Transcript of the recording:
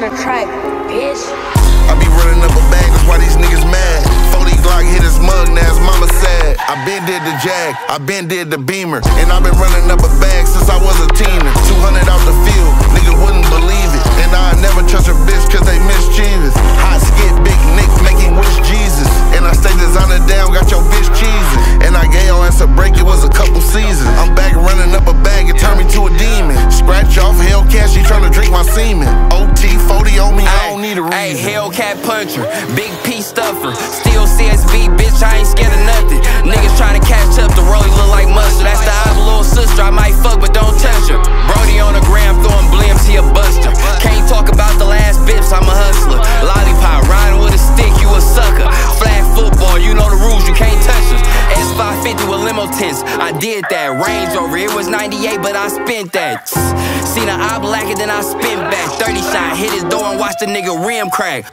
on the track, bitch. I be running up a bag, that's why these niggas mad. 40 Glock hit his mug, now his mama sad. I been did the Jag, I been did the Beamer. And I been running up a bag since I was a teener. 200 out the field, niggas wouldn't believe it. And I never trust a bitch cause they mischievous. Hot skit, big Nick, making wish Jesus. And I stay designer down, got your bitch cheesing. And I gave your ass a break, it was a couple seasons. I'm back running up a bag, it turned me to a demon. Scratch off Hellcat, she tryna drink my semen. Puncher, big P stuffer. Still CSV, bitch, I ain't scared I did that. Range Rover, it was 98, but I spent that. Seen an eye blacker, then I spin back. 30 shot, hit his door and watch the nigga rim crack.